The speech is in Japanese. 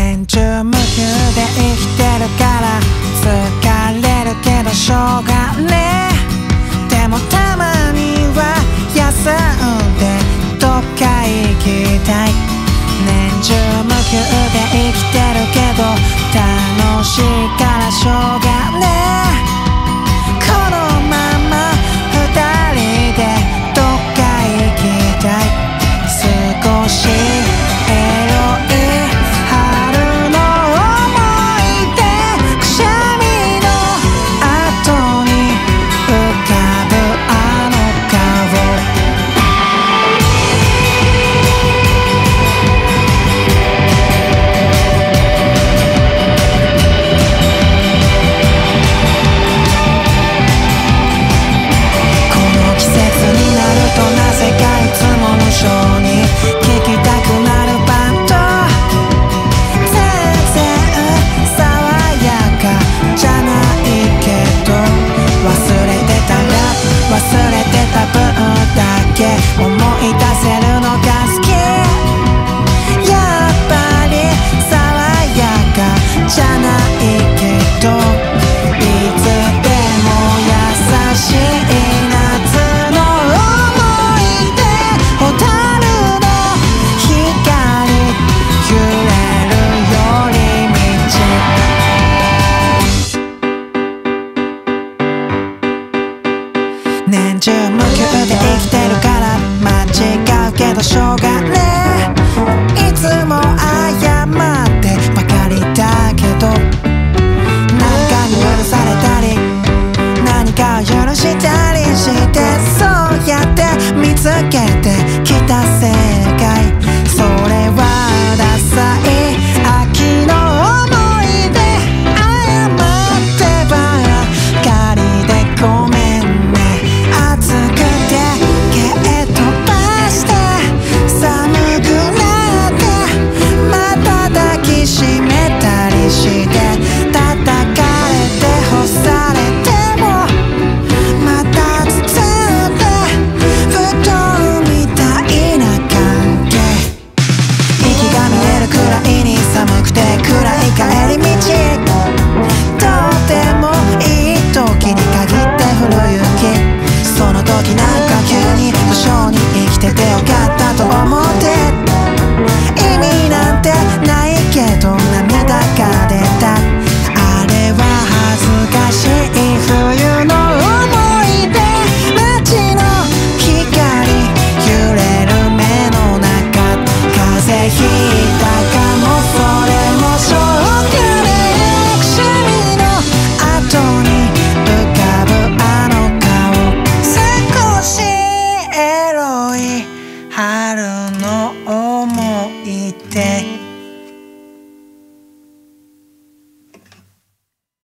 年中無休で生きてるからしょうがねいつも謝ってばかりだけど。何かに許されたり何かを許した